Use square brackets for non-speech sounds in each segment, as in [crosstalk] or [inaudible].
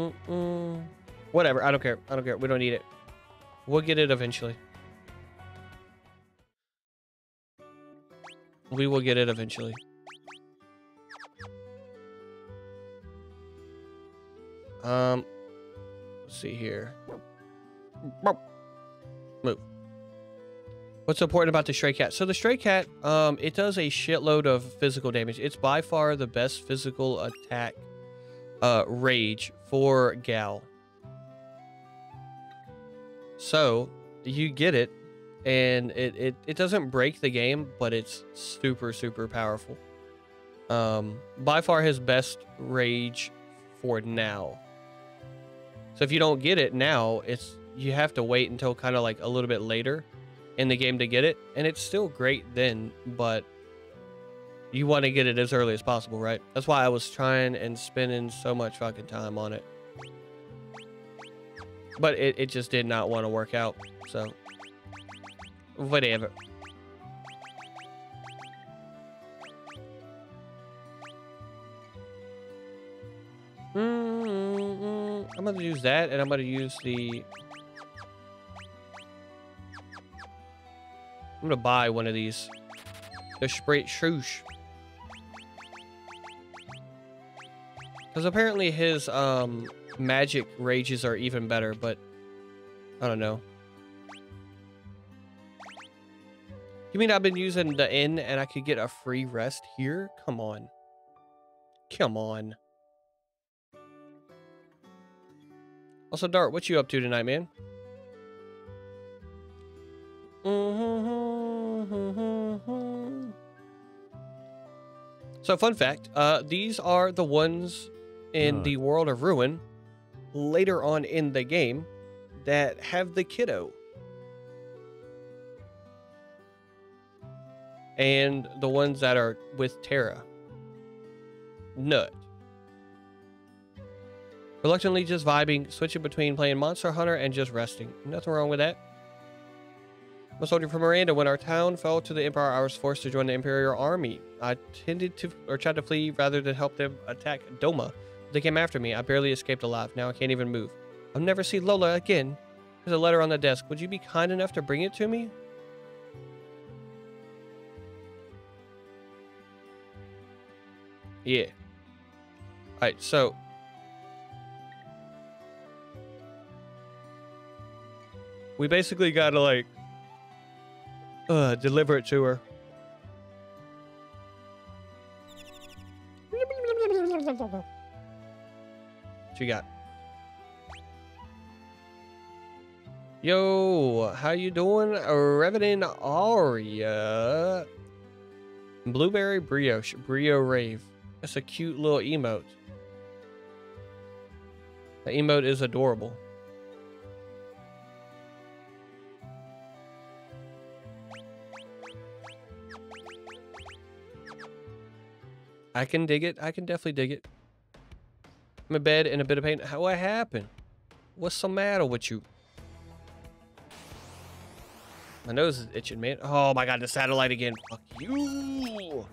Mm -mm. Whatever. I don't care. I don't care. We don't need it. We'll get it eventually. We will get it eventually. Um, let's see here. Move. What's important about the stray cat? So the stray cat, um, it does a shitload of physical damage. It's by far the best physical attack uh, rage for Gau. So you get it, and it, it, it doesn't break the game, but it's super, super powerful. Um, by far his best rage for now. So if you don't get it now, it's you have to wait until kind of like a little bit later in the game to get it, and it's still great then, but you want to get it as early as possible, right? That's why I was trying and spending so much fucking time on it. But it, it just did not want to work out, so whatever. Mm -hmm. I'm going to use that, and I'm going to use the... I'm going to buy one of these. The Sprint Shoes. Because apparently his um, magic rages are even better, but I don't know. You mean I've been using the inn and I could get a free rest here? Come on. Come on. Also, Dart, what you up to tonight, man? So, fun fact, uh, these are the ones in the world of Ruin later on in the game that have the kiddo. And the ones that are with Terra. Nut. Reluctantly just vibing, switching between playing Monster Hunter and just resting. Nothing wrong with that. I'm a soldier from Maranda. When our town fell to the Empire, I was forced to join the Imperial Army. I tended to, or tried to flee rather than help them attack Doma. They came after me. I barely escaped alive. Now I can't even move. I'll never see Lola again. There's a letter on the desk. Would you be kind enough to bring it to me? Yeah. Alright, so We basically gotta like uh deliver it to her. What you got? Yo, how you doing? Revenant Aria. Blueberry Brioche, Brio Rave. That's a cute little emote. The emote is adorable. I can dig it. I can definitely dig it. In bed in a bit of pain. How, what happened? What's the matter with you? My nose is itching, man. Oh my god, the satellite again. Fuck you.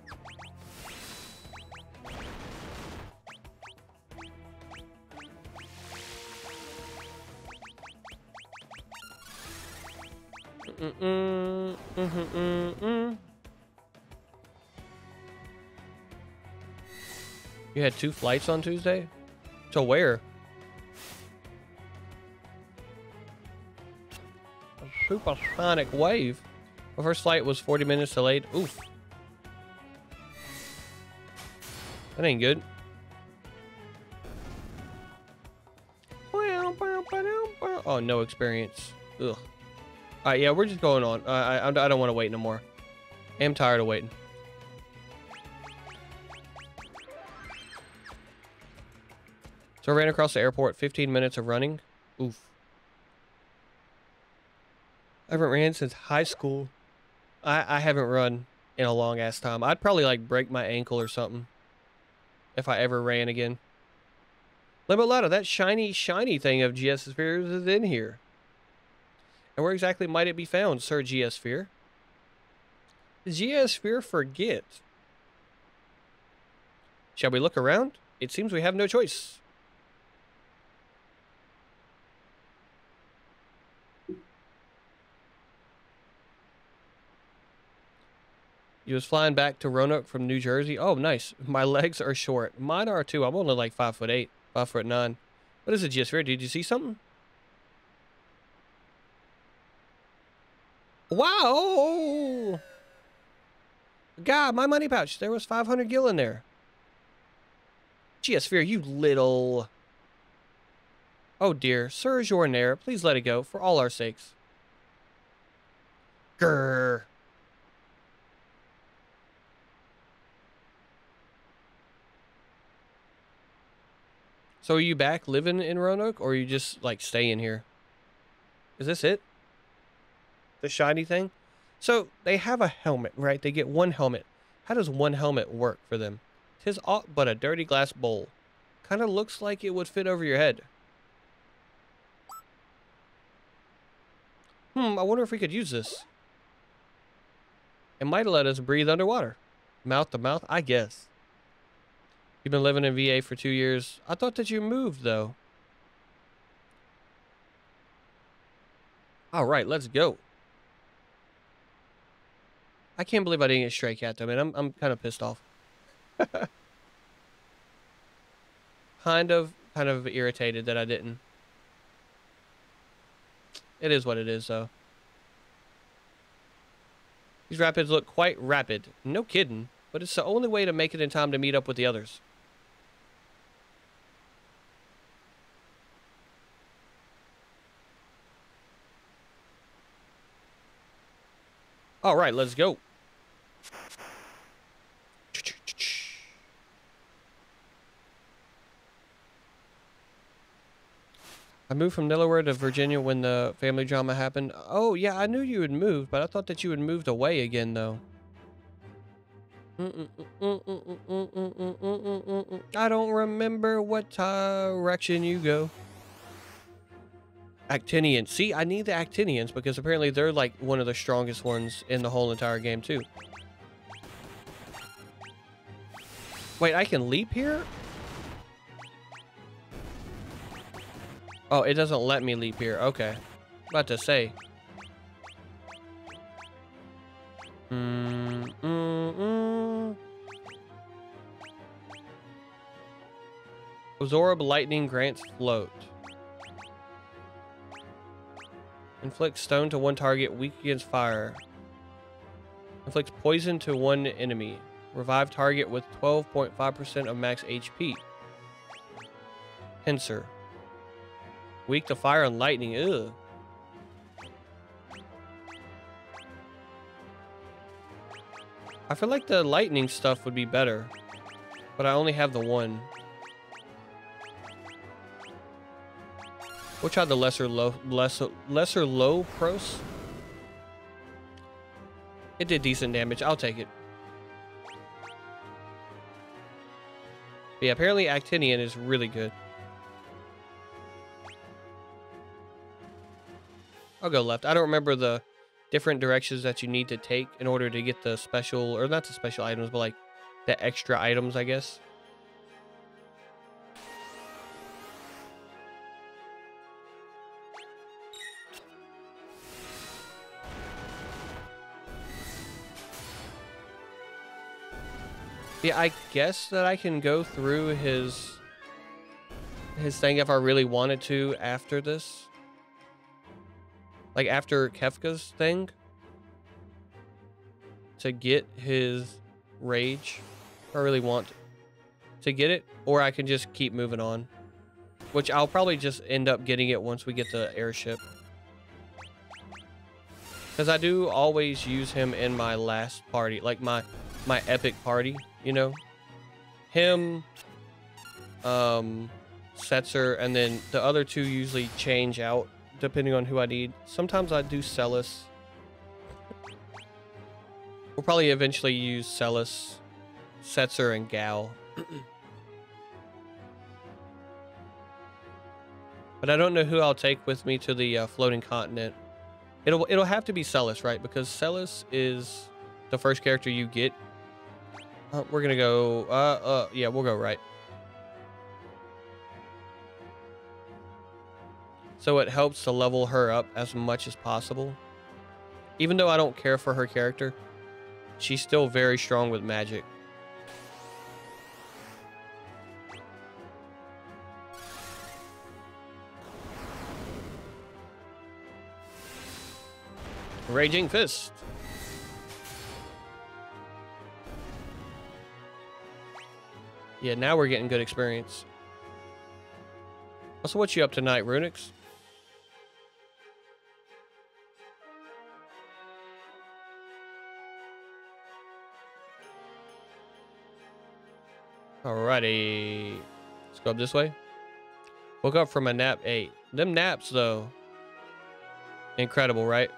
You had two flights on Tuesday? To where? A supersonic wave. My first flight was 40 minutes delayed. Oof. That ain't good. Oh, no experience. Ugh. All right, yeah, we're just going on. Uh, I, I don't want to wait no more. I'm tired of waiting. So I ran across the airport, 15 minutes of running. Oof. I haven't ran since high school. I, I haven't run in a long ass time. I'd probably like break my ankle or something if I ever ran again. Limolado, that shiny, shiny thing of Geospheres is in here. And where exactly might it be found, Sir GS Sphere? GS Sphere forget. Shall we look around? It seems we have no choice. You was flying back to Roanoke from New Jersey. Oh, nice. My legs are short. Mine are too. I'm only like five foot eight, five foot nine. What is it, Geosphere? Did you see something? Wow! God, my money pouch. There was 500 gil in there. Geosphere, you little... Oh dear, Sir Jornair, please let it go, for all our sakes. Grrr. So are you back living in Roanoke, or are you just, like, staying here? Is this it? The shiny thing? So they have a helmet, right? They get one helmet. How does one helmet work for them? Tis aught but a dirty glass bowl. Kind of looks like it would fit over your head. Hmm, I wonder if we could use this. It might let us breathe underwater. Mouth to mouth, I guess. You've been living in VA for two years. I thought that you moved, though. All right, let's go. I can't believe I didn't get Stray Cat, though, man. I'm, I'm kind of pissed off. [laughs] kind of, kind of irritated that I didn't. It is what it is, though. These rapids look quite rapid. No kidding. But it's the only way to make it in time to meet up with the others. All right, let's go. I moved from Delaware to Virginia when the family drama happened. Oh, yeah, I knew you had moved, but I thought that you had moved away again, though. I don't remember what direction you go. Actaneons. See, I need the Actaneons because apparently they're like one of the strongest ones in the whole entire game, too. Wait, I can leap here? Oh, it doesn't let me leap here. Okay. About to say. Mm, mm, mm. Absorb lightning grants float. Inflict stone to one target weak against fire. Inflict poison to one enemy. Revive target with 12.5% of max HP. Pincer. Weak to fire and lightning. Ugh. I feel like the lightning stuff would be better. But I only have the one. We'll try the lesser low lesser lesser low pros. It did decent damage. I'll take it. But yeah, apparently Actaneon is really good. I'll go left. I don't remember the different directions that you need to take in order to get the special, or not the special items, but like the extra items, I guess. Yeah, I guess that I can go through his his thing if I really wanted to after this. Like after Kefka's thing. To get his rage. I really want to get it. Or I can just keep moving on. Which I'll probably just end up getting it once we get the airship. Because I do always use him in my last party. Like my, my epic party, you know? Him, um, Setzer, and then the other two usually change out depending on who I need. Sometimes I do Celes. We'll probably eventually use Celes, Setzer, and Gau. [clears throat] but I don't know who I'll take with me to the uh, floating continent. It'll it'll have to be Celes, right? Because Celes is the first character you get. Uh, we're gonna go. Uh, uh, yeah, we'll go right. So it helps to level her up as much as possible. Even though I don't care for her character. she's still very strong with magic. Raging Fist. Yeah, now we're getting good experience. So what you up tonight, Runix? Alrighty. Let's go up this way. Woke up from a nap 8. Them naps, though. Incredible, right?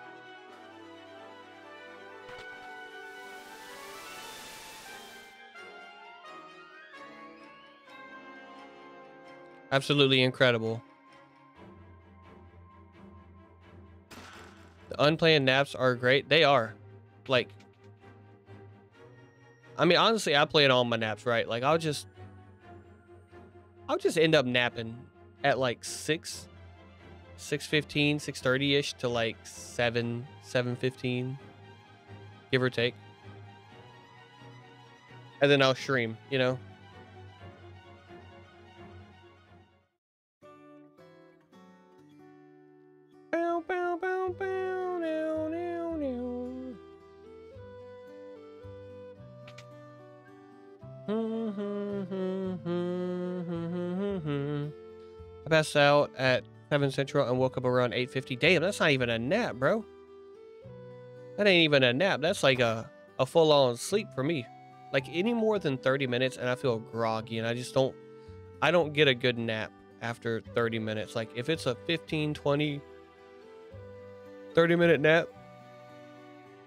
Absolutely incredible. The unplanned naps are great. They are. Like, I mean, honestly, I play it on my naps, right? Like, I'll just, I'll just end up napping at like 6, 6.15, 6.30-ish to like 7, 7.15, give or take. And then I'll stream, you know? I passed out at 7 Central and woke up around 8.50. Damn, that's not even a nap, bro. That ain't even a nap. That's like a, a full-on sleep for me. Like any more than 30 minutes and I feel groggy and I just don't... I don't get a good nap after 30 minutes. Like if it's a 15, 20, 30 minute nap,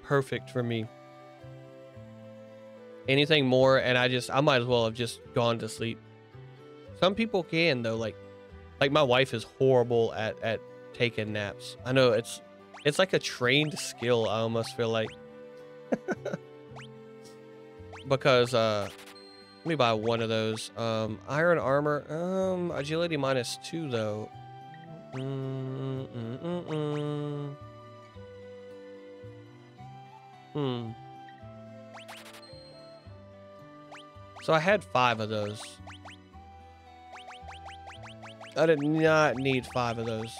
perfect for me. Anything more and I just, I might as well have just gone to sleep. Some people can though, like like my wife is horrible at at taking naps. I know it's it's like a trained skill. I almost feel like [laughs] because uh, let me buy one of those. Um, iron armor. Um, agility minus two though. Mm, mm, mm, mm. Hmm. So I had five of those. I did not need five of those.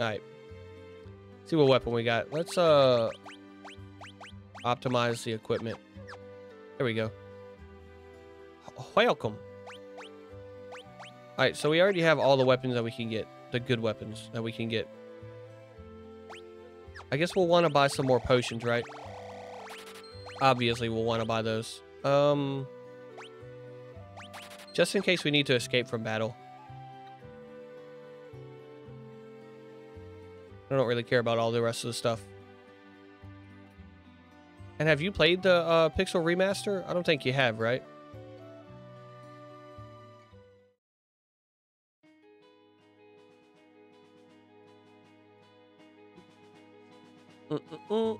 Alright. See what weapon we got. Let's uh optimize the equipment. There we go. Welcome. Alright, so we already have all the weapons that we can get. The good weapons that we can get. I guess we'll want to buy some more potions, right? Obviously, we'll want to buy those. Um, just in case we need to escape from battle. I don't really care about all the rest of the stuff. And have you played the uh, Pixel Remaster? I don't think you have, right? Oh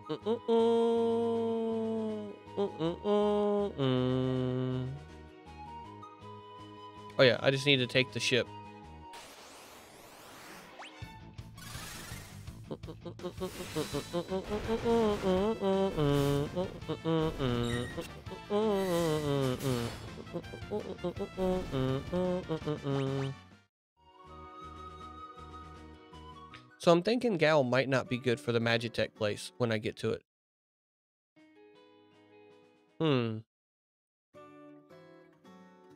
yeah, I just need to take the ship. So I'm thinking Gau might not be good for the Magitech place when I get to it. Hmm.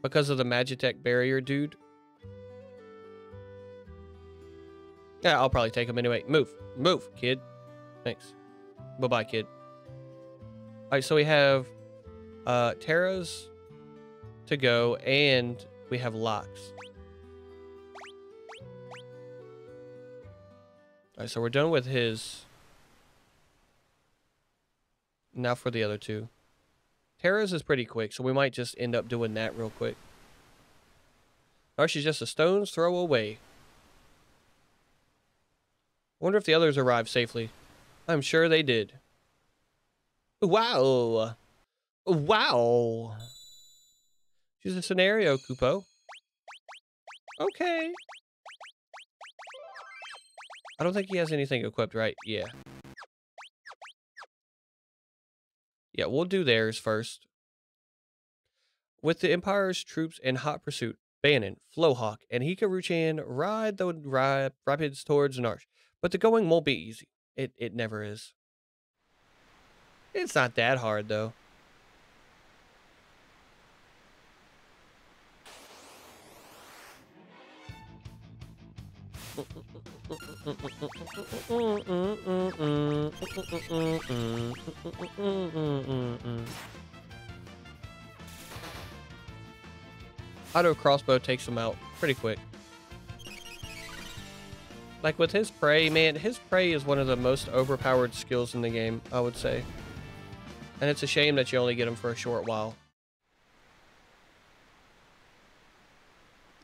Because of the Magitech barrier, dude? Yeah, I'll probably take him anyway. Move. Move, kid. Thanks. Bye-bye, kid. Alright, so we have uh, Terra's to go, and we have Locke's. Alright, so we're done with his. Now for the other two. Terra's is pretty quick, so we might just end up doing that real quick. Or she's just a stone's throw away. wonder if the others arrived safely. I'm sure they did. Wow. Wow. She's a scenario, Kupo. Okay. I don't think he has anything equipped, right? Yeah. Yeah, we'll do theirs first. With the Empire's troops in hot pursuit, Banon, Flowhawk, and Hikaruchan ride the rapids towards Narshe. But the going won't be easy. It it never is. It's not that hard though. Auto crossbow takes him out pretty quick. Like with his pray, man, his pray is one of the most overpowered skills in the game, I would say. And it's a shame that you only get him for a short while.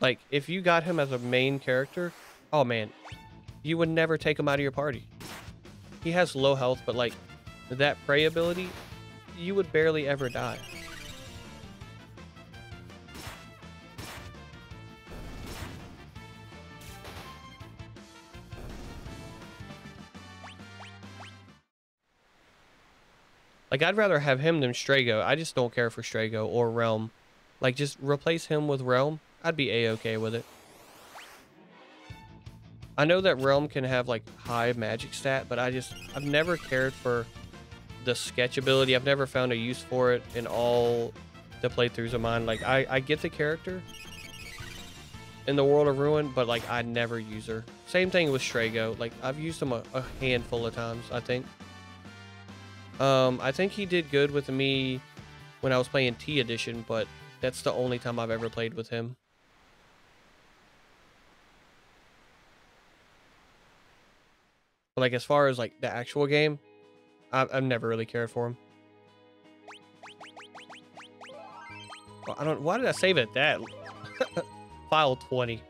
Like, if you got him as a main character, oh man, you would never take him out of your party. He has low health, but like, that pray ability, you would barely ever die. Like, I'd rather have him than Strago. I just don't care for Strago or Relm. Like, just replace him with Relm. I'd be a-okay with it. I know that Relm can have, like, high magic stat, but I just... I've never cared for the sketch ability. I've never found a use for it in all the playthroughs of mine. Like, I, I get the character in the World of Ruin, but, like, I never use her. Same thing with Strago. Like, I've used him a, a handful of times, I think. Um, I think he did good with me when I was playing T Edition, but that's the only time I've ever played with him. But like as far as like the actual game, I've, I've never really cared for him. Well, I don't. Why did I save it that? [laughs] File 20.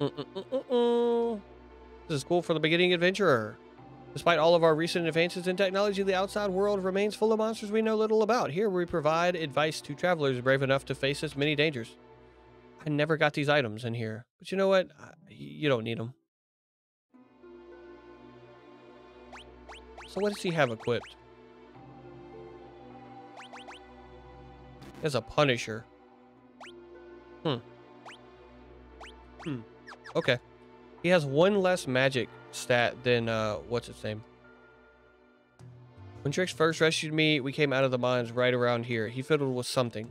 Mm -mm -mm this is cool for the beginning adventurer. Despite all of our recent advances in technology, the outside world remains full of monsters we know little about. Here we provide advice to travelers brave enough to face its many dangers. I never got these items in here, but you know what? You don't need them. So what does he have equipped? He has a Punisher. Hmm. Hmm. Okay. He has one less magic stat than, uh, what's its name? When Trix first rescued me, we came out of the mines right around here. He fiddled with something.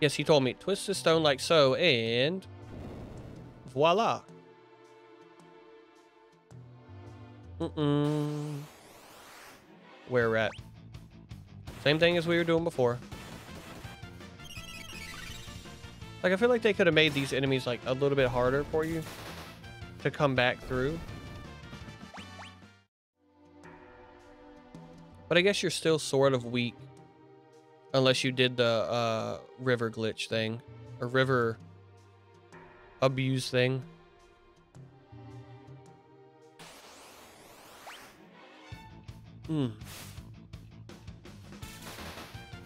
Yes, he told me, twist the stone like so, and voila. Mm-mm. Where at? Same thing as we were doing before. Like, I feel like they could have made these enemies, like, a little bit harder for you to come back through. But I guess you're still sort of weak. Unless you did the uh, river glitch thing. Or river abuse thing. Hmm.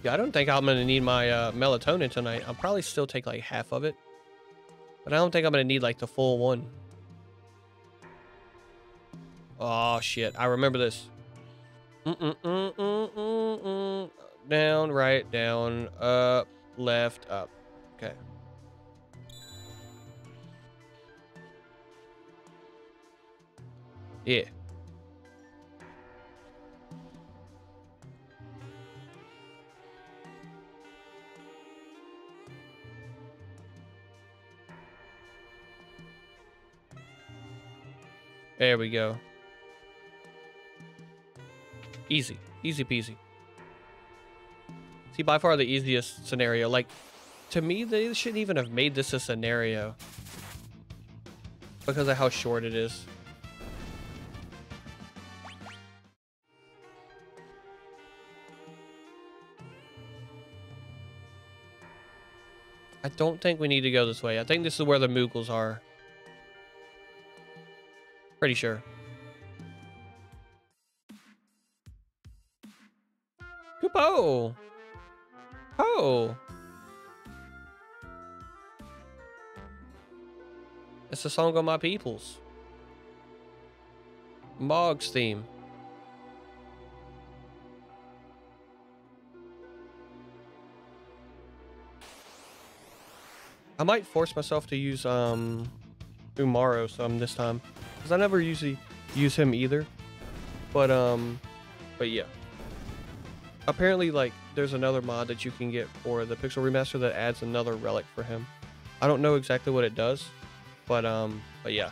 Yeah, I don't think I'm going to need my uh, melatonin tonight. I'll probably still take like half of it. But I don't think I'm going to need like the full one. Oh, shit. I remember this. Mm -mm -mm down, right, down, up, left, up. Okay. Yeah. There we go. Easy. Easy peasy. See, by far the easiest scenario. Like, to me, they shouldn't even have made this a scenario. Because of how short it is. I don't think we need to go this way. I think this is where the Moogles are. Pretty sure. It's a song of my peoples. Mog's theme. I might force myself to use um Umaro some this time because I never usually use him either. But um, but yeah. Apparently, like there's another mod that you can get for the Pixel Remaster that adds another relic for him. I don't know exactly what it does, but um, but yeah.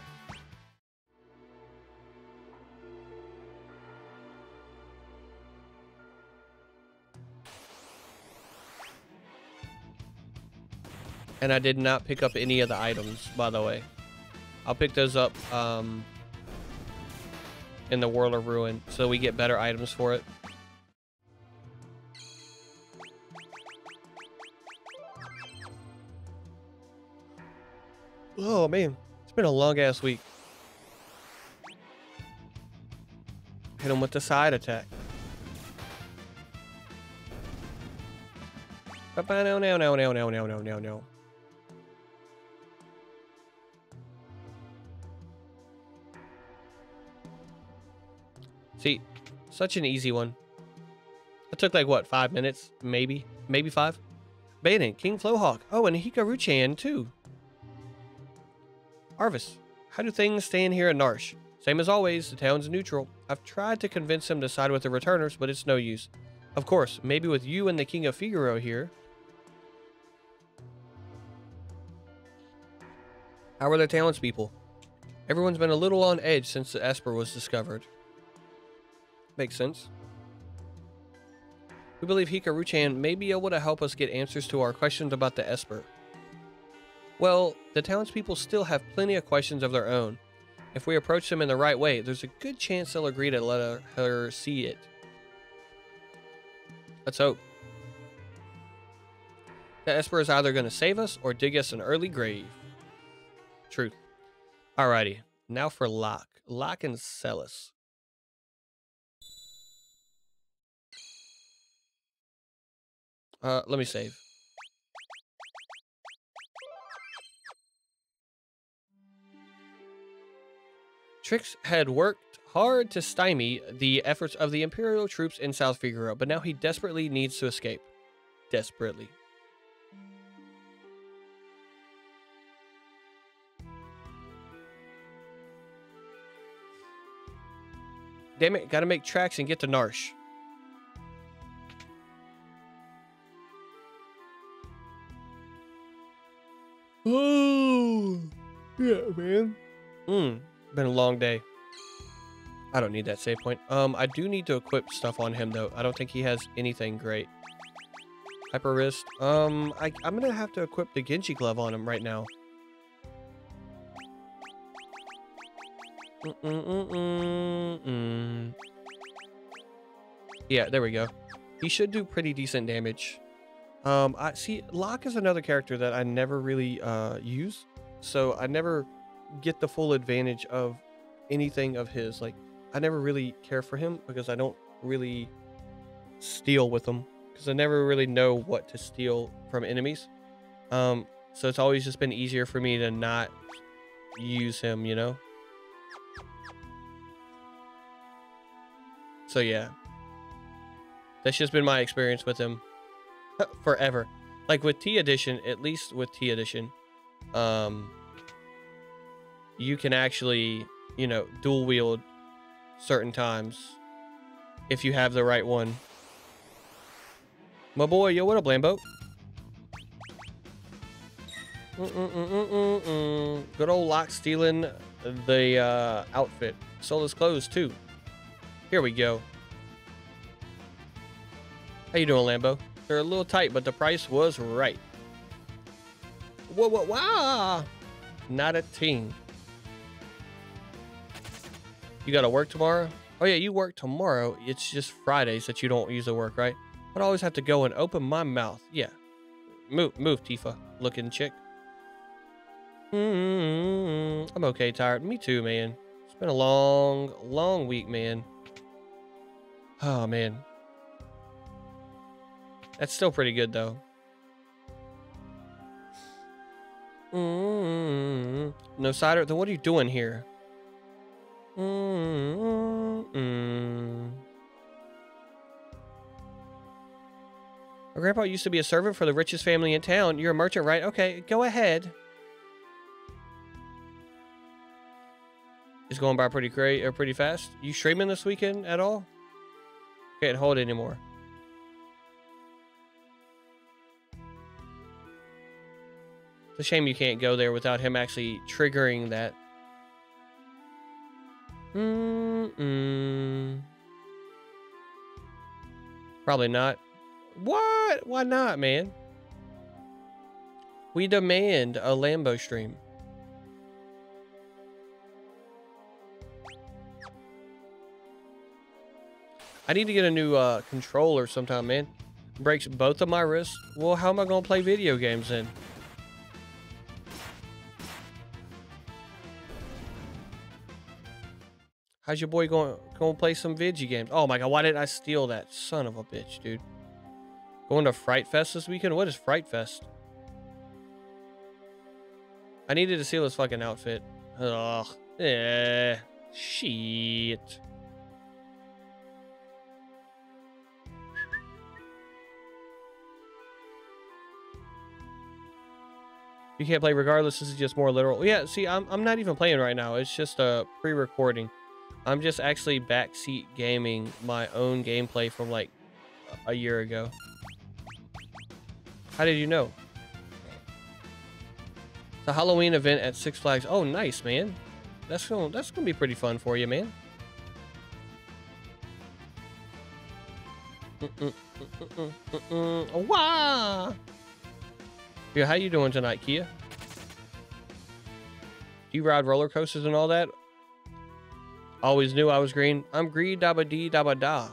And I did not pick up any of the items, by the way. I'll pick those up um, in the World of Ruin so we get better items for it. Oh man, it's been a long ass week. Hit him with the side attack. No, no, no, no, no, no, no, no, no. See, such an easy one. It took like what, five minutes? Maybe, maybe five. Banon, King Flowhawk. Oh, and Hikaru-chan too. Arvis, how do things stand here in Narshe? Same as always, the town's neutral. I've tried to convince him to side with the returners, but it's no use. Of course, maybe with you and the King of Figaro here. How are the townspeople? Everyone's been a little on edge since the Esper was discovered. Makes sense. We believe Hikaru-chan may be able to help us get answers to our questions about the Esper. Well, the townspeople still have plenty of questions of their own. If we approach them in the right way, there's a good chance they'll agree to let her, see it. Let's hope. The Esper is either going to save us or dig us an early grave. Truth. Alrighty, now for Locke. Locke and Celes. Uh, let me save. Trix had worked hard to stymie the efforts of the Imperial troops in South Figaro, but now he desperately needs to escape. Desperately. Damn it, gotta make tracks and get to Narshe. Oh, yeah, man. Hmm, been a long day. I don't need that save point. Um, I do need to equip stuff on him, though. I don't think he has anything great. Hyper wrist. Um, I, I'm gonna have to equip the Genji glove on him right now. -mm -mm, mm yeah, there we go. He should do pretty decent damage. Um, I see Locke is another character that I never really uh, use, so I never get the full advantage of anything of his. Like, I never really care for him because I don't really steal with him because I never really know what to steal from enemies. Um, so it's always just been easier for me to not use him, you know. So yeah, that's just been my experience with him. forever. Like with T edition, at least with T edition, um, you can actually, you know, dual wield certain times if you have the right one. My boy, yo, what up, Lambo? Mm -mm -mm Good old Locke stealing the uh, outfit. Sold his clothes too. Here we go. How you doing, Lambo? They're a little tight, but the price was right. Whoa, whoa, wow! Not a ting. You gotta work tomorrow? Oh yeah, you work tomorrow. It's just Fridays that you don't usually work, right? But I'd always have to go and open my mouth. Yeah. Move, move, Tifa. Looking chick. Mm -hmm. I'm okay, tired. Me too, man. It's been a long, long week, man. Oh, man. That's still pretty good, though. Mm, no cider. Then what are you doing here? Mm, My grandpa used to be a servant for the richest family in town. You're a merchant, right? Okay, go ahead. It's going by pretty great or pretty fast. You streaming this weekend at all? Can't hold it anymore. It's a shame you can't go there without him actually triggering that. Mm-mm. Probably not. What? Why not, man? We demand a Lambo stream. I need to get a new uh, controller sometime, man. Breaks both of my wrists. Well, how am I going to play video games then? How's your boy going going to play some video games? Oh my god, why did I steal that? Son of a bitch, dude. Going to Fright Fest this weekend? What is Fright Fest? I needed to steal this fucking outfit. Ugh. Eh. Shit. You can't play regardless. This is just more literal. Yeah, see, I'm, I'm not even playing right now. It's just a pre-recording. I'm just actually backseat gaming my own gameplay from like a year ago. How did you know? It's a Halloween event at Six Flags. Oh, nice, man. That's gonna that's gonna be pretty fun for you, man. Mm -mm, mm wow. Yeah, how you doing tonight, Kia? Do you ride roller coasters and all that? Always knew I was green. I'm green dabba dee dabba da.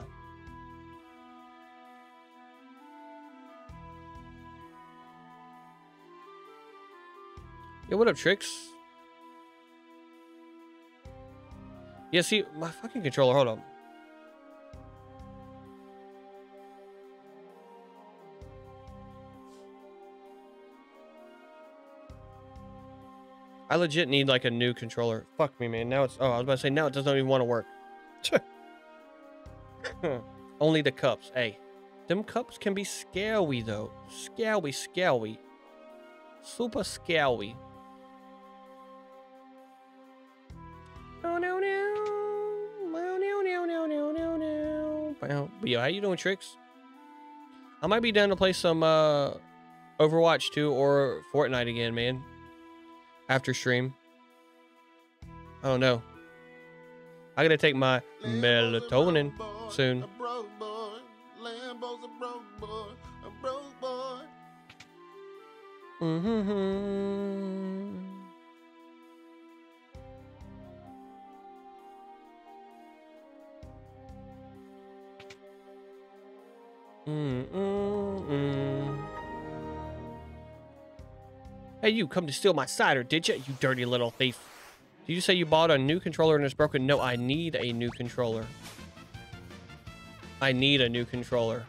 Yeah, what up, Tricks? Yeah, see, my fucking controller, hold on. I legit need like a new controller. Fuck me, man. Now it's, oh, I was about to say, now it doesn't even want to work. [laughs] Only the cups. Hey, them cups can be scary though. Scary, scary. Super scary. No, no. No, no, no, no, no, no, no. But yo, how you doing, Tricks? I might be down to play some uh, Overwatch 2 or Fortnite again, man after stream. Oh no. I gotta take my melatonin soon. Mm-hmm. Mm-mm-mm. Hey, you come to steal my cider, did you? You dirty little thief. Did you say you bought a new controller and it's broken? No, I need a new controller. I need a new controller.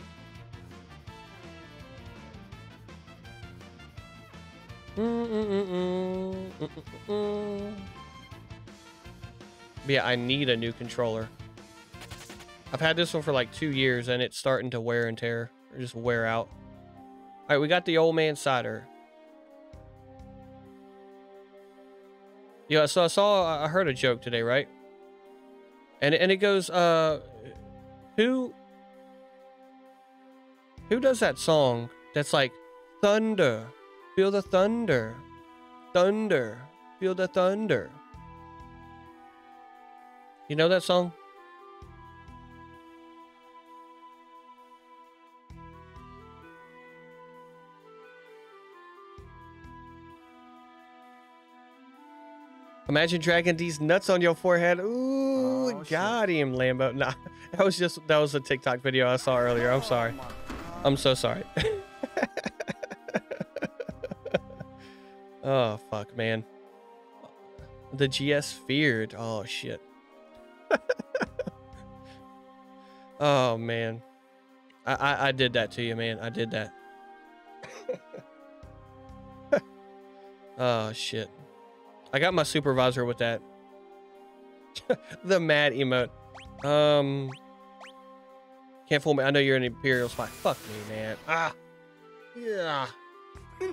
yeah, I need a new controller. I've had this one for like two years and it's starting to wear and tear. Or just wear out. Alright, we got the old man cider. Yeah, so I saw, I heard a joke today, right? And and it goes, uh, who, who does that song that's like, thunder, feel the thunder, thunder, feel the thunder. You know that song? Imagine dragging these nuts on your forehead. Ooh, oh, got shit. him, Lambo. [laughs] Nah, that was just that was a TikTok video I saw earlier. I'm sorry. I'm so sorry. [laughs] oh fuck, man. The GS feared. Oh shit. [laughs] oh man. I, I I did that to you, man. I did that. Oh shit. I got my supervisor with that. [laughs] the mad emote. Um Can't fool me. I know you're an Imperial spy. Fuck me, man. Ah. Yeah. [laughs]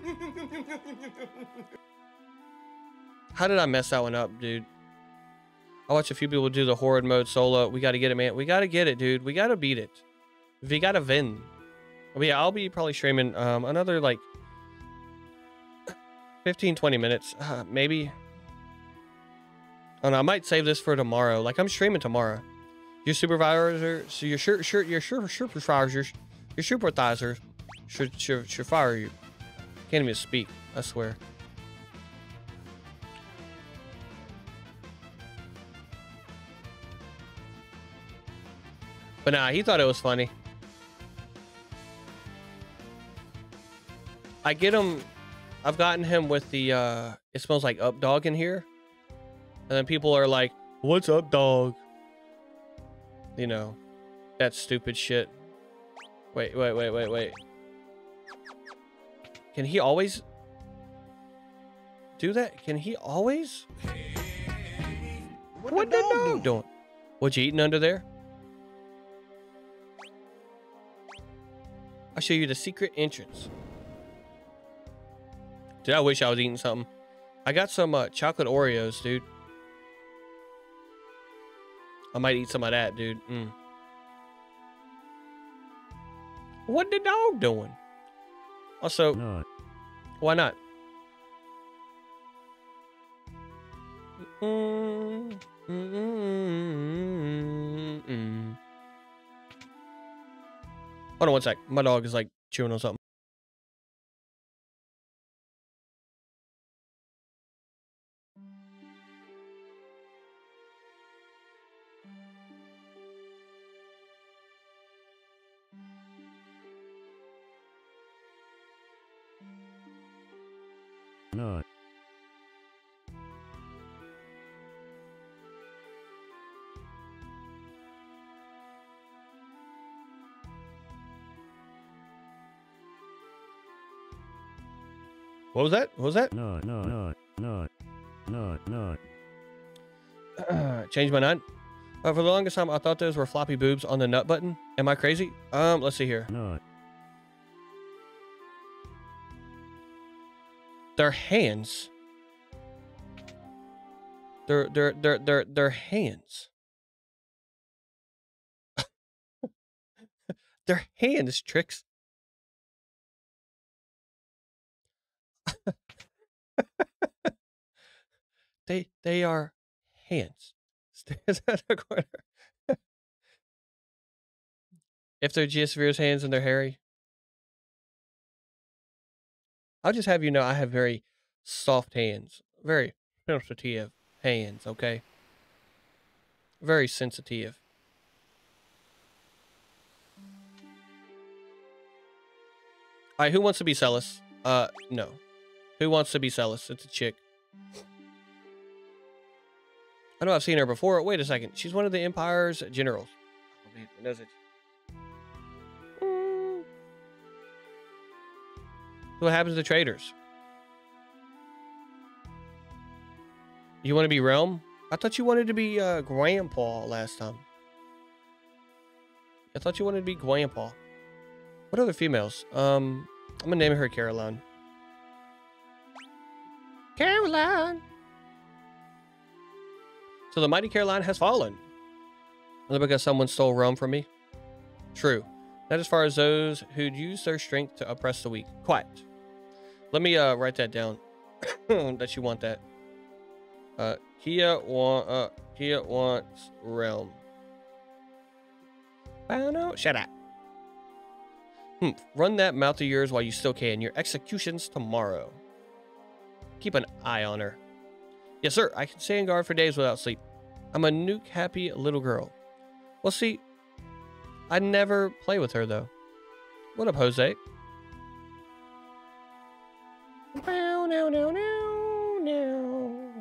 How did I mess that one up, dude? I watch a few people do the horrid mode solo. We gotta get it, man. We gotta get it, dude. We gotta beat it. We gotta win. But yeah, I'll be probably streaming um another like [coughs] 15, 20 minutes, uh, maybe. No, I might save this for tomorrow. Like I'm streaming tomorrow. Your supervisor, so your sure, sure, your sure, supervisors, your supervisors should, should, should fire you. Can't even speak. I swear. But nah, he thought it was funny. I get him. I've gotten him with the. uh It smells like up dog in here, and then people are like, "What's up, dog?" You know, that stupid shit. Wait, wait, wait, wait, wait. Can he always do that? Can he always? What, What the dog dog doing? doing? What you eating under there? I'll show you the secret entrance. Dude, I wish I was eating something. I got some uh, chocolate Oreos, dude. I might eat some of that, dude. Mm. What the dog doing? Also, No. why not? Mm, mm, mm, mm. Hold on one sec. My dog is like chewing on something. Was that? What was that? No. No. No. No. No. No. [clears throat] Change my nut. Uh, for the longest time, I thought those were floppy boobs on the nut button. Am I crazy? Um, let's see here. No. They're hands. They're they're they're they're they're hands. [laughs] they're hands, tricks. They they are hands. [laughs] Stands at corner. if they're Geosphere's hands and they're hairy, I'll just have you know I have very soft hands, very sensitive hands. Okay, very sensitive. All right, who wants to be Celes? Uh, no. Who wants to be Celes? It's a chick. I know I've seen her before. Wait a second. She's one of the Empire's generals. Oh, man, knows it. Mm. What happens to traders? You want to be Relm? I thought you wanted to be uh, Grandpa last time. I thought you wanted to be Grandpa. What other females? Um, I'm gonna name her Caroline. Caroline. So the mighty Caroline has fallen. Only because someone stole Rome from me? True. Not as far as those who'd use their strength to oppress the weak. Quiet. Let me uh write that down. [coughs] that you want that. Uh Kia want uh Kia wants Relm. No, shut up. Hmm. Run that mouth of yours while you still can. Your execution's tomorrow. Keep an eye on her. Yes, sir. I can stay on guard for days without sleep. I'm a nuke happy little girl. Well, see, I never play with her though. What up, Jose? No, no, no, no, no.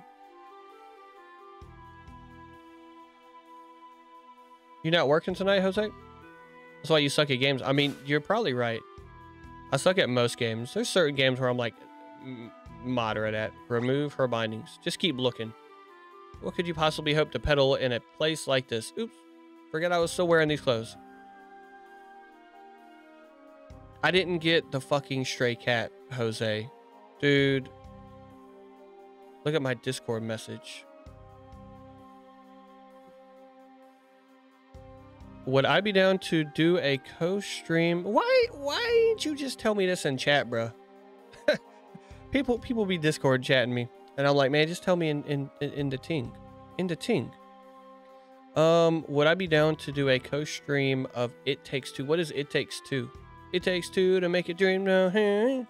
You not working tonight, Jose? That's why you suck at games. I mean, you're probably right. I suck at most games. There's certain games where I'm like, "M- moderate at. Remove her bindings. Just keep looking. What could you possibly hope to peddle in a place like this? Oops. Forget I was still wearing these clothes. I didn't get the fucking stray cat, Jose. Dude. Look at my Discord message. Would I be down to do a co-stream? Why why didn't you just tell me this in chat, bro? People people be Discord chatting me. And I'm like, man, just tell me in in in, the ting. In the ting. Um, would I be down to do a co-stream of It Takes Two? What is It Takes Two? It takes two to make a dream now. Hey.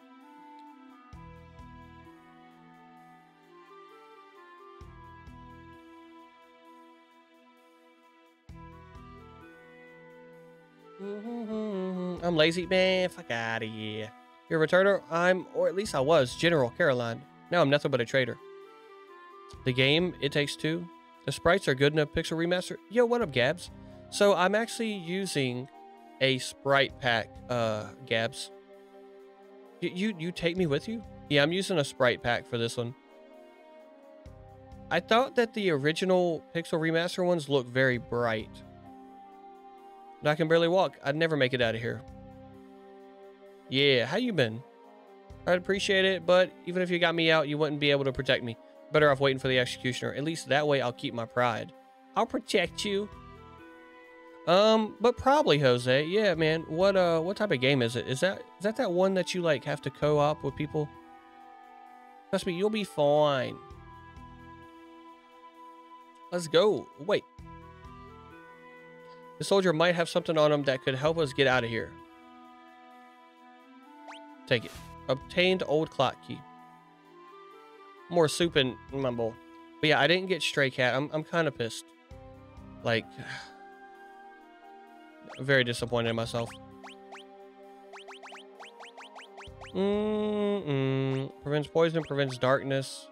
Mm-hmm, mm-hmm, mm-hmm. I'm lazy, man. Fuck out of here. You're a returner? I'm, or at least I was, General Caroline. Now I'm nothing but a traitor. The game, It Takes Two. The sprites are good in a pixel remaster. Yo, what up, Gabs? So I'm actually using a sprite pack, uh, Gabs. You, you, you take me with you? Yeah, I'm using a sprite pack for this one. I thought that the original pixel remaster ones looked very bright. I can barely walk. I'd never make it out of here. Yeah, how you been? I'd appreciate it, but even if you got me out, you wouldn't be able to protect me. Better off waiting for the executioner. At least that way I'll keep my pride. I'll protect you. Um, but probably Jose. Yeah, man. What uh what type of game is it? Is that is that that one that you like have to co-op with people? Trust me, you'll be fine. Let's go. Wait. The soldier might have something on him that could help us get out of here. Take it. Obtained old clock key. More soup my bowl. But yeah, I didn't get stray cat. I'm I'm kind of pissed. Like [sighs] very disappointed in myself. Mm -mm. Prevents poison, prevents darkness.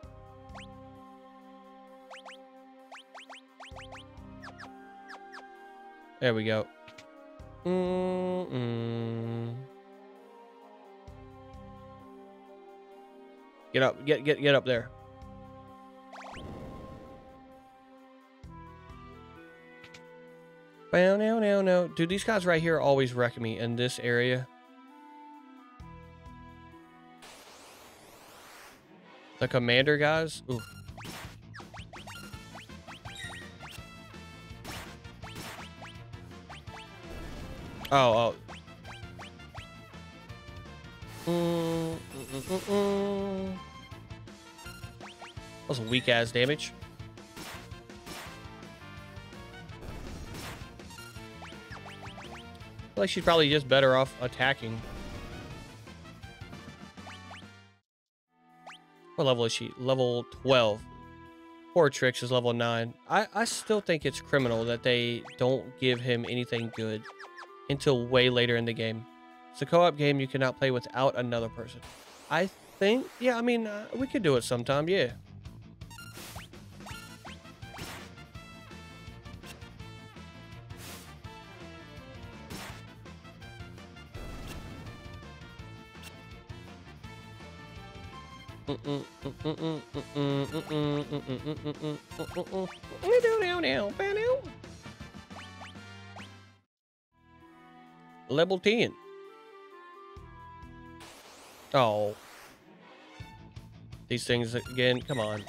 There we go. Mm get up, get get get up there. Well, no, no, no. Dude, these guys right here always wreck me in this area. The commander guys? Ooh. Oh, oh. Mm, mm, mm, mm, that was weak ass damage. I feel like she's probably just better off attacking. What level is she? Level 12. Poor Trix is level 9. I, I still think it's criminal that they don't give him anything good until way later in the game. It's a co-op game you cannot play without another person. I think, yeah, I mean, uh, we could do it sometime, yeah. Level 10. Oh. These things again, come on.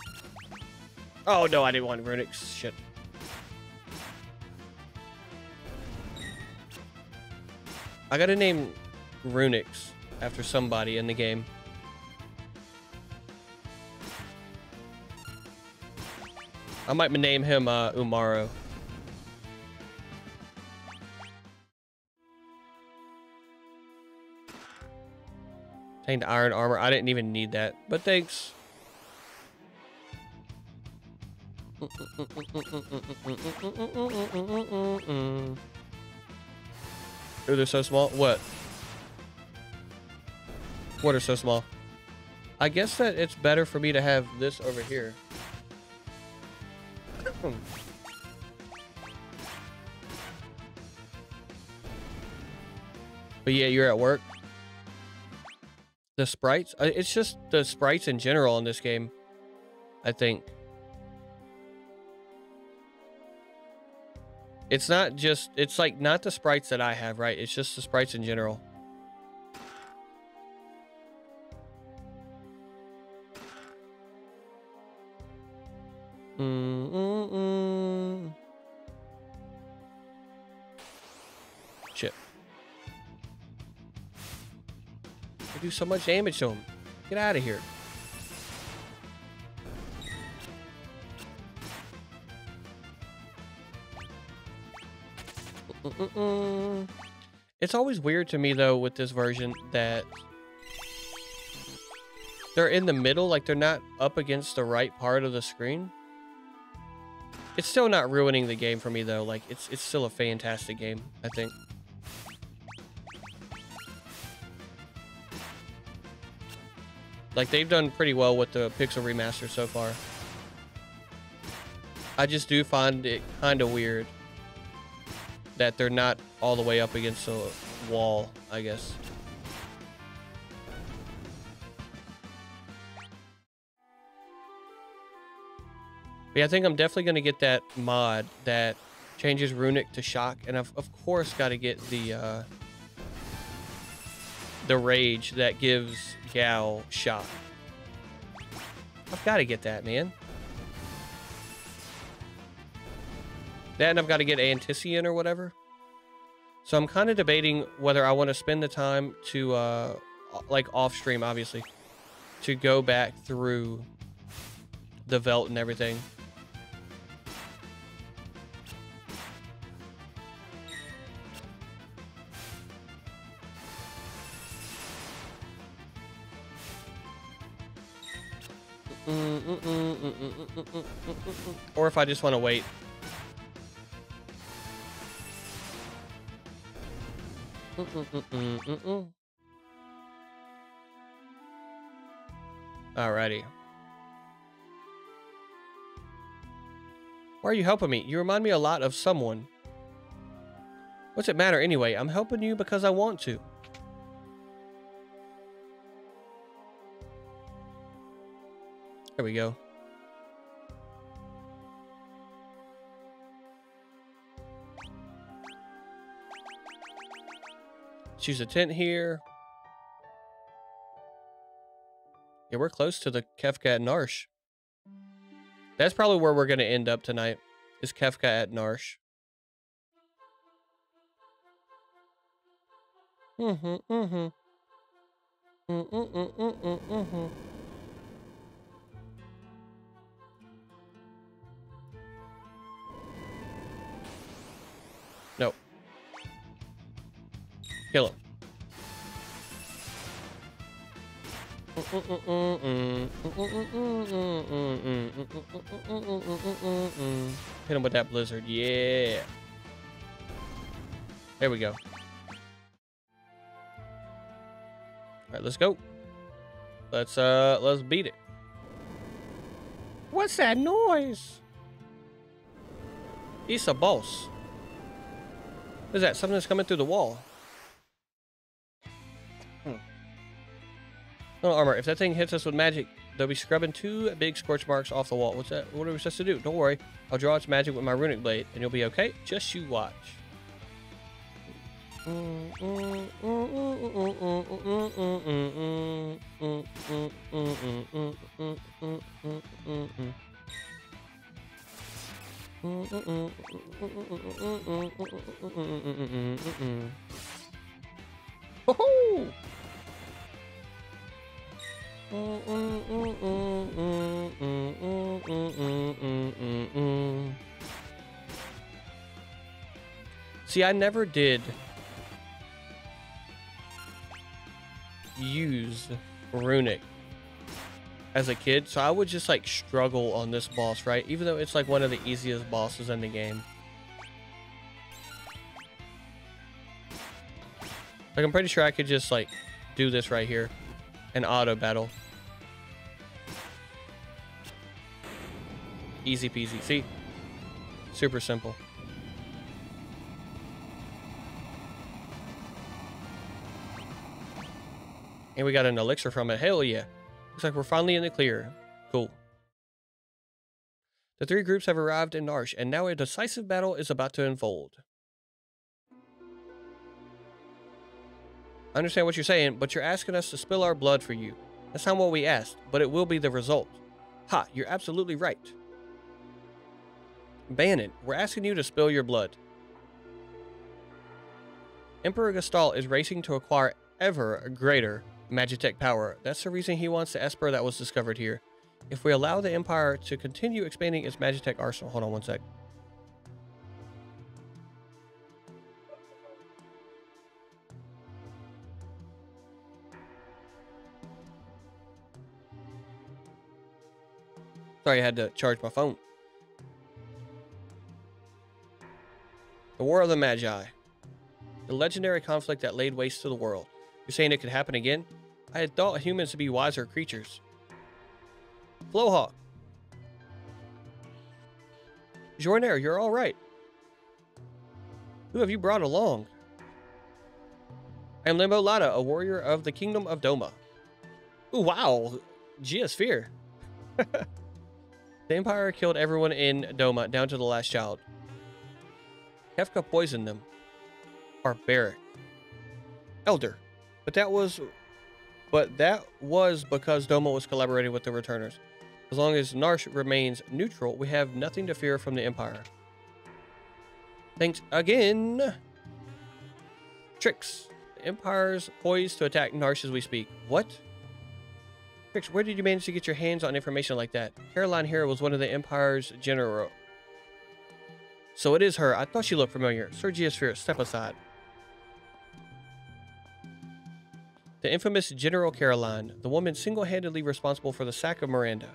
Oh no, I didn't want Runix. Shit. I gotta name Runix after somebody in the game. I might name him uh, Umaro. Iron armor. I didn't even need that, but thanks. Ooh, they're so small. What? What are so small? I guess that it's better for me to have this over here. But yeah, you're at work. The sprites? uh, It's just the sprites in general in this game. I think. It's not just, it's like not the sprites that I have, right? It's just the sprites in general. So much damage to him. Get out of here. Mm-mm-mm. It's always weird to me though with this version that they're in the middle, like they're not up against the right part of the screen. It's still not ruining the game for me though. Like it's it's still a fantastic game, I think. Like they've done pretty well with the Pixel remaster so far. I just do find it kind of weird that they're not all the way up against a wall, I guess. But yeah, I think I'm definitely going to get that mod that changes Runic to Shock. And I've, of course, got to get the, uh, the Rage that gives Gau Shock. I've got to get that, man. That and I've got to get Antician or whatever. So I'm kind of debating whether I want to spend the time to, uh, like off stream, obviously, to go back through the Veldt and everything. Or if I just want to wait. Alrighty. Why are you helping me? You remind me a lot of someone. What's it matter anyway? I'm helping you because I want to. There we go. Choose a tent here. Yeah, we're close to the Kefka at Narshe. That's probably where we're going to end up tonight, is Kefka at Narshe. Mm-hmm, mm-hmm. Mm-mm-mm-mm-mm-mm. Kill him. Hit him with that blizzard. Yeah. There we go. All right, let's go. Let's uh let's beat it. What's that noise? He's a boss. What is that? Something that's coming through the wall. No armor. If that thing hits us with magic, they'll be scrubbing two big scorch marks off the wall. What's that? What are we supposed to do? Don't worry. I'll draw its magic with my runic blade, and you'll be okay. Just you watch. [laughs] Woohoo! See, I never did use runic as a kid, so I would just like struggle on this boss, right? Even though it's like one of the easiest bosses in the game. Like I'm pretty sure I could just like do this right here and auto battle. Easy peasy. See? Super simple. And we got an elixir from it. Hell yeah. Looks like we're finally in the clear. Cool. The three groups have arrived in Narshe, and now a decisive battle is about to unfold. I understand what you're saying, but you're asking us to spill our blood for you. That's not what we asked, but it will be the result. Ha, you're absolutely right. Banon, we're asking you to spill your blood. Emperor Gestahl is racing to acquire ever greater Magitech power. That's the reason he wants the Esper that was discovered here. If we allow the Empire to continue expanding its Magitech arsenal, hold on one sec. Sorry, I had to charge my phone. The War of the Magi. The legendary conflict that laid waste to the world. You're saying it could happen again? I had thought humans to be wiser creatures. Flowhawk. Jornair, you're all right. Who have you brought along? I am Limbo Lada, a warrior of the Kingdom of Doma. Ooh, wow. Geosphere. [laughs] the Empire killed everyone in Doma, down to the last child. Kefka poisoned them. Barbaric. Elder. But that was but that was because Doma was collaborating with the returners. As long as Narshe remains neutral, we have nothing to fear from the Empire. Thanks again. Tricks. The Empire's poised to attack Narshe as we speak. What? Where did you manage to get your hands on information like that? Caroline here was one of the Empire's general. So it is her. I thought she looked familiar. Sir Geosphere, step aside. The infamous General Caroline, the woman single-handedly responsible for the sack of Maranda.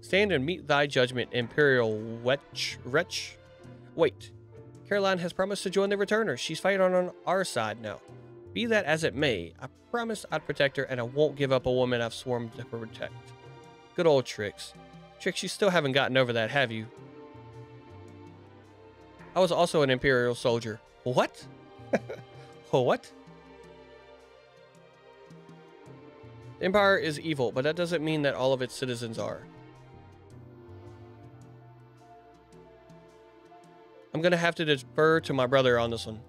Stand and meet thy judgment, Imperial wetch, wretch. Wait, Caroline has promised to join the returners. She's fighting on our side now. Be that as it may, I promised I'd protect her and I won't give up a woman I've sworn to protect. Good old Trix. Trix, you still haven't gotten over that, have you? I was also an Imperial soldier. What? [laughs] what? The Empire is evil, but that doesn't mean that all of its citizens are. I'm going to have to defer to my brother on this one.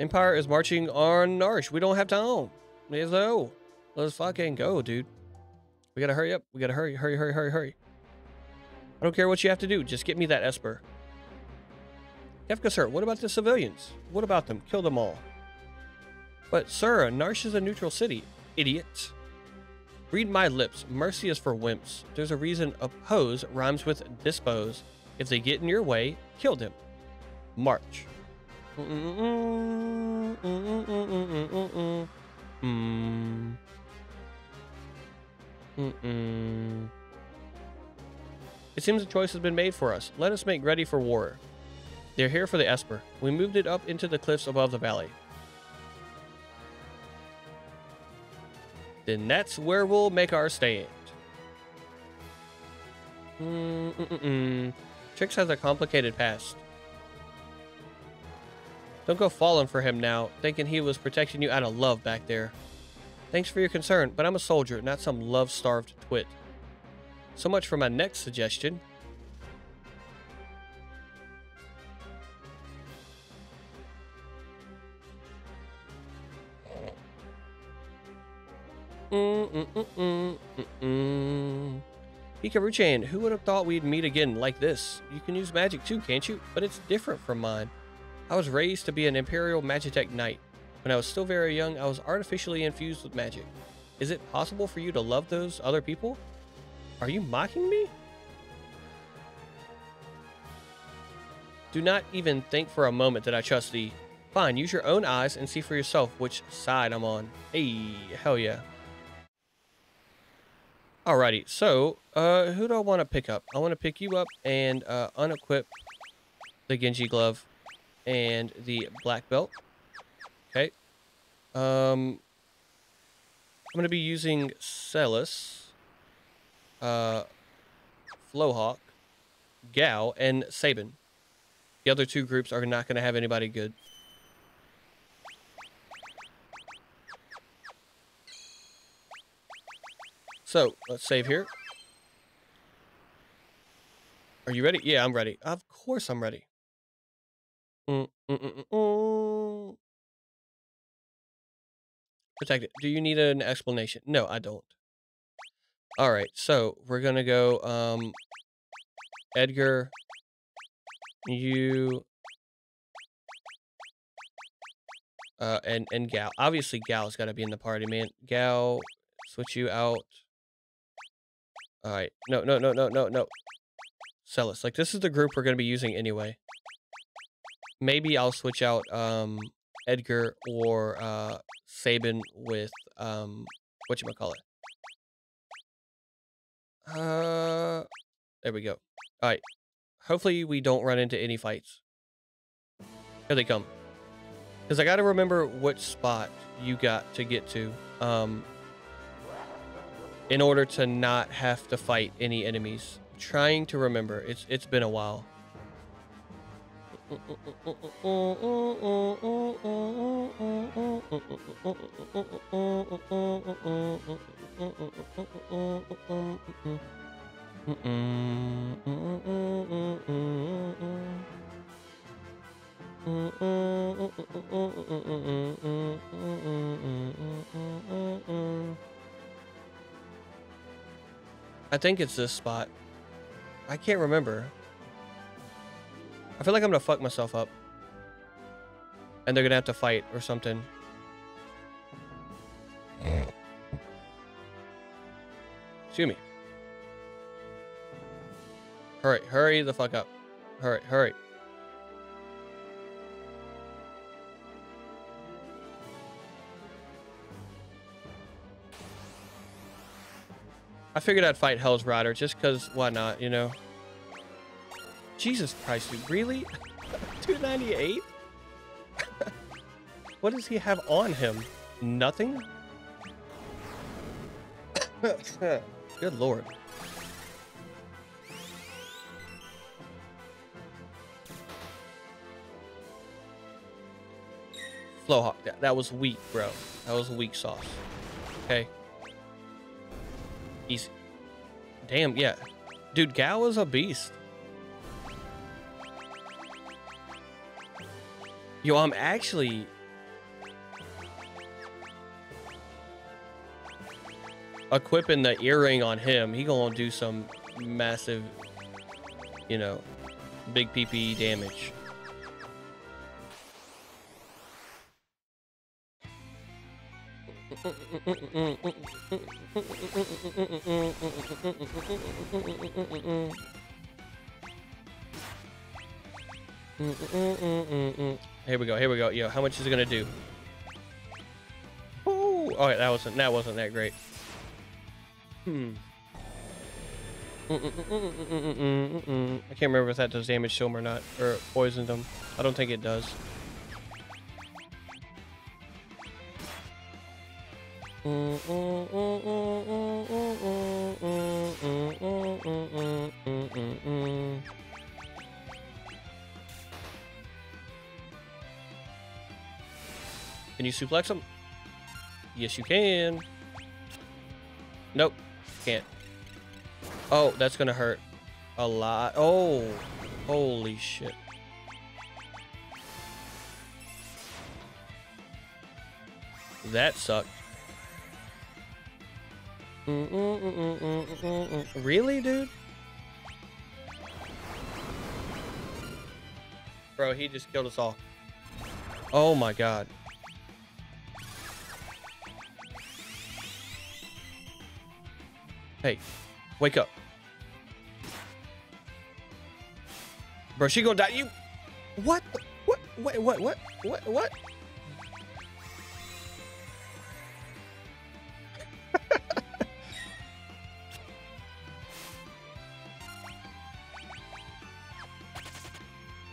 Empire is marching on Narshe. We don't have time. Let's go. Let's fucking go, dude. We gotta hurry up. We gotta hurry, hurry, hurry, hurry, hurry. I don't care what you have to do. Just get me that Esper. Kefka, sir, what about the civilians? What about them? Kill them all. But, sir, Narshe is a neutral city. Idiot. Read my lips. Mercy is for wimps. There's a reason oppose rhymes with dispose. If they get in your way, kill them. March. It seems a choice has been made for us. Let us make ready for war. They're here for the Esper. We moved it up into the cliffs above the valley. then that's where we'll make our stand. Mm -mm -mm Trix has a complicated past. Don't go falling for him now, thinking he was protecting you out of love back there. Thanks for your concern, but I'm a soldier, not some love-starved twit. So much for my next suggestion. Mm-mm-mm-mm-mm. Hikaru-chan, who would have thought we'd meet again like this? You can use magic too, can't you? But it's different from mine. I was raised to be an Imperial Magitech Knight. When I was still very young, I was artificially infused with magic. Is it possible for you to love those other people? Are you mocking me? Do not even think for a moment that I trust thee. Fine, use your own eyes and see for yourself which side I'm on. Hey, hell yeah. Alrighty, so, uh, who do I want to pick up? I want to pick you up and, uh, unequip the Genji glove and the black belt. Okay. Um, I'm going to be using Celes, uh, Flowhawk, Gau, and Sabin. The other two groups are not going to have anybody good. So, let's save here. Are you ready? Yeah, I'm ready. Of course I'm ready. Mm, mm, mm, mm. Protect it. Do you need an explanation? No, I don't. All right, so we're gonna go. Um, Edgar, you, uh, and and Gau. Obviously, Gau's got to be in the party, man. Gau, switch you out. All right, no, no, no, no, no, no. Celes, like this is the group we're gonna be using anyway. Maybe I'll switch out um Edgar or uh Sabin with um what you call it. Uh, there we go. All right. Hopefully we don't run into any fights. Here they come. Because I got to remember which spot you got to get to. Um, in order to not have to fight any enemies. trying to remember. It's It's been a while. I think it's this spot. I can't remember. I feel like I'm gonna fuck myself up. And they're gonna have to fight or something. Excuse me. Hurry, hurry the fuck up. Hurry, hurry. I figured I'd fight Hell's Rider just because why not, you know? Jesus Christ, dude, really? [laughs] 298? [laughs] what does he have on him? Nothing? [coughs] Good lord. Flowhawk, that, that was weak, bro. That was weak sauce. Okay. Easy. Damn, yeah. Dude, Gau is a beast. Yo, I'm actually... Equipping the earring on him, he gonna do some massive, you know, big PPE damage. [laughs] Here we go. Here we go. Yo, how much is it gonna do? Oh, okay, that wasn't that wasn't that great. Hmm. I can't remember if that does damage to him or not, or poisoned him. I don't think it does. Can you suplex him? Yes, you can. Nope, can't. Oh, that's gonna hurt a lot. Oh, holy shit. That sucked. really, dude? Bro, he just killed us all. Oh my god. Hey, wake up. Bro, she gonna die. You, what? What? Wait, what? What? What? What? [laughs]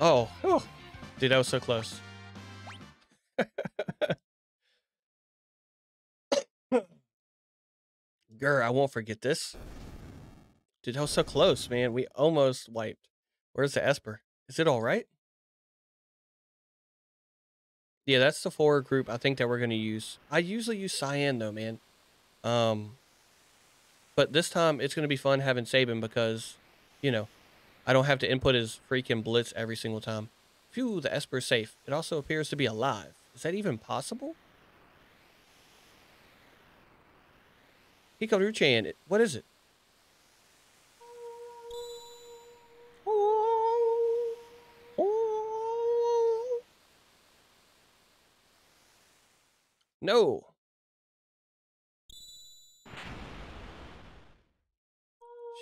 oh, oh, dude, that was so close. Grr, I won't forget this. Dude, that was so close, man. We almost wiped. Where's the Esper? Is it all right? Yeah, that's the forward group I think that we're going to use. I usually use Cyan, though, man. Um, But this time it's going to be fun having Sabin because, you know, I don't have to input his freaking blitz every single time. Phew, the Esper's safe. It also appears to be alive. Is that even possible? Hikaru-chan, what is it? No.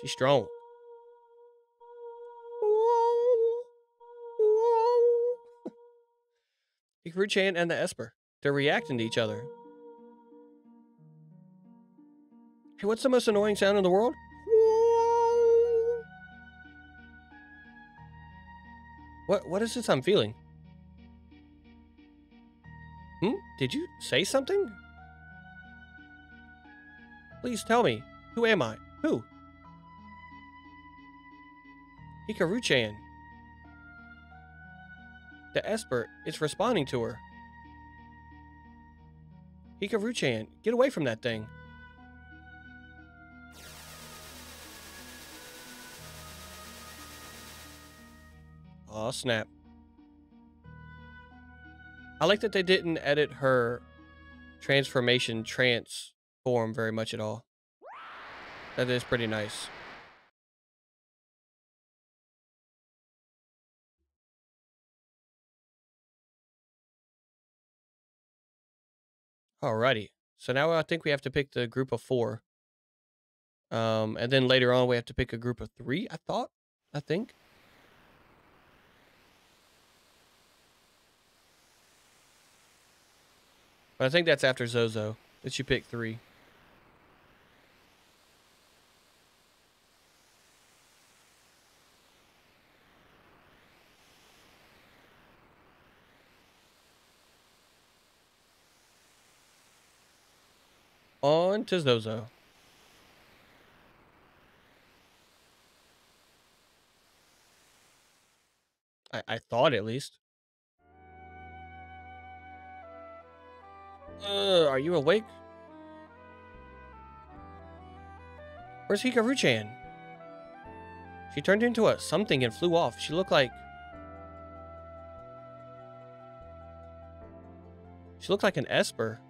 She's strong. [laughs] Hikaru-chan and the Esper. They're reacting to each other. Hey, what's the most annoying sound in the world? What what is this I'm feeling? Hmm? Did you say something? Please tell me. Who am I? Who? Hikaru-chan. The Esper is responding to her. Hikaru-chan, get away from that thing. Oh snap. I like that they didn't edit her transformation transform very much at all. That is pretty nice. Alrighty. So now I think we have to pick the group of four. Um, and then later on we have to pick a group of three, I thought. I think. But I think that's after Zozo that you pick three. On to Zozo. I, I thought at least. Uh, are you awake? Where's Hikaru-chan? She turned into a something and flew off. She looked like... She looked like an Esper.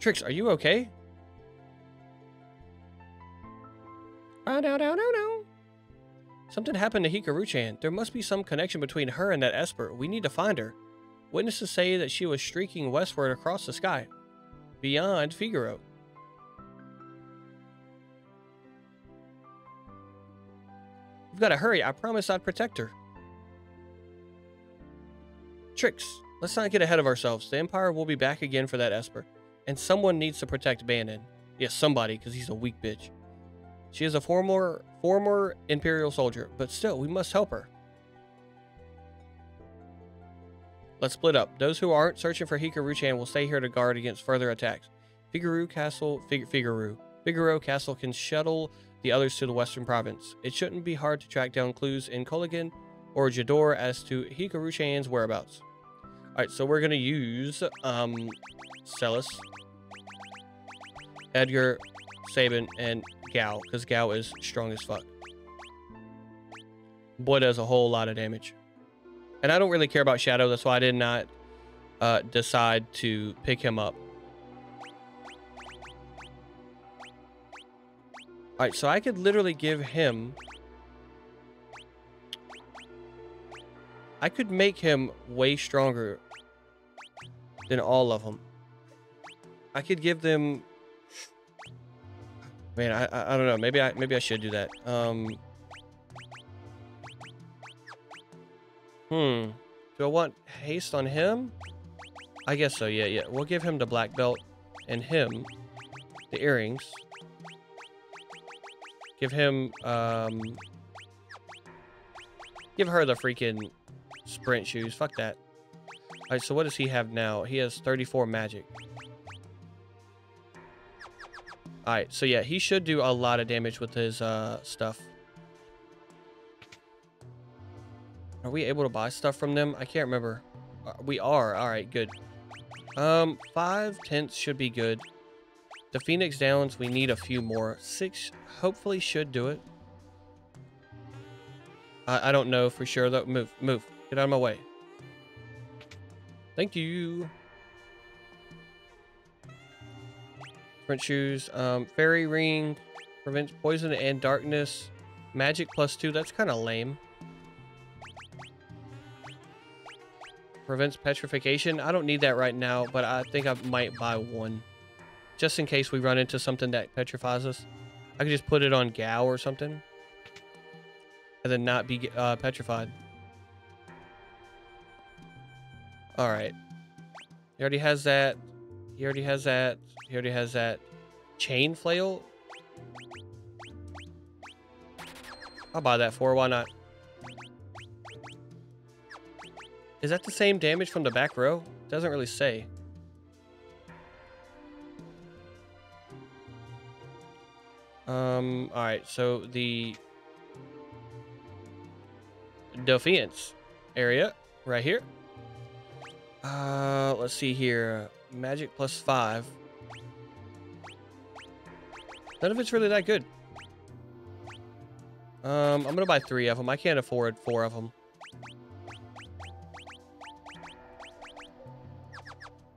Trix, are you okay? Oh, no, no, no, no. Something happened to Hikaru-chan. There must be some connection between her and that Esper. We need to find her. Witnesses say that she was streaking westward across the sky, beyond Figaro. We've got to hurry. I promise I'd protect her. Tricks. let's not get ahead of ourselves. The Empire will be back again for that Esper. And someone needs to protect Banon. Yes, somebody, because he's a weak bitch. She is a former former Imperial soldier, but still, we must help her. Let's split up. Those who aren't searching for Hikaru-chan will stay here to guard against further attacks. Figaro Castle, Fig Figaro. Figaro Castle can shuttle the others to the western province. It shouldn't be hard to track down clues in Kohlingen or Jidoor as to Hikaru-chan's whereabouts. Alright, so we're going to use um, Celes, Edgar, Sabin, and Gau, because Gau is strong as fuck. Boy does a whole lot of damage. And I don't really care about Shadow, that's why I did not uh, decide to pick him up. Alright, so I could literally give him... I could make him way stronger than all of them. I could give them Man, I, I, I don't know. Maybe I maybe I should do that. Um. Hmm. Do I want haste on him? I guess so. Yeah, yeah. We'll give him the black belt, and him the earrings. Give him um. Give her the freaking sprint shoes. Fuck that. Alright, so what does he have now? He has 34 magic. Alright, so yeah, he should do a lot of damage with his uh, stuff. Are we able to buy stuff from them? I can't remember. Uh, we are. Alright, good. Um, five tenths should be good. The Phoenix Downs, we need a few more. Six hopefully should do it. I, I don't know for sure though. Move, move. Get out of my way. Thank you. Shoes. Um, fairy ring prevents poison and darkness. Magic plus two. That's kind of lame. Prevents petrification. I don't need that right now, but I think I might buy one. Just in case we run into something that petrifies us. I could just put it on Gau or something. And then not be uh, petrified. Alright. He already has that. He already has that. He already has that. Chain flail? I'll buy that for. Why not? Is that the same damage from the back row? Doesn't really say. Um, alright, so the Defiance area right here. Uh, let's see here. Magic plus five. None of it's really that good. Um, I'm gonna buy three of them. I can't afford four of them.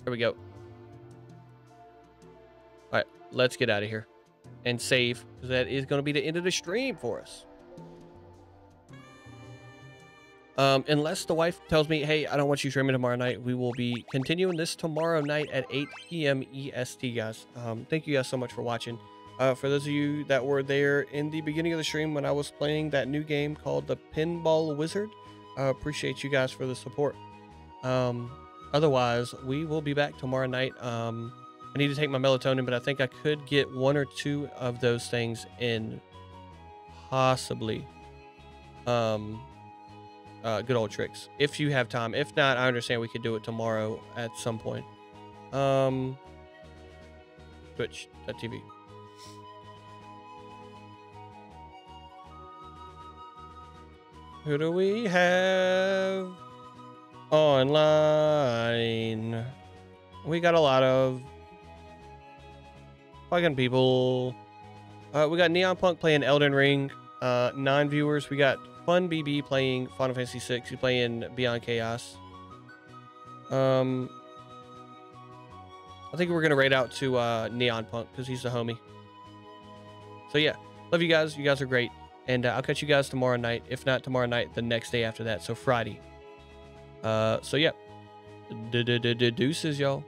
There we go. All right, let's get out of here and save because that is to be the end of the stream for us. Um, unless the wife tells me, hey, I don't want you streaming tomorrow night, we will be continuing this tomorrow night at 8 p.m. EST, guys. Um, thank you guys so much for watching. Uh, for those of you that were there in the beginning of the stream when I was playing that new game called the Pinball Wizard, uh, appreciate you guys for the support. Um, otherwise, we will be back tomorrow night. Um, I need to take my melatonin, but I think I could get one or two of those things in, possibly. Um, uh, good old tricks if you have time. If not, I understand we could do it tomorrow at some point. Um, Twitch.tv. Who do we have online? We got a lot of fucking people. Uh, we got Neon Punk playing Elden Ring. Uh, nine viewers. We got Fun BB playing Final Fantasy VI. He's playing Beyond Chaos. Um, I think we're gonna raid out to uh, Neon Punk because he's the homie. So yeah, love you guys. You guys are great, and uh, I'll catch you guys tomorrow night. If not tomorrow night, the next day after that. So Friday. Uh, so yeah, deuces, y'all.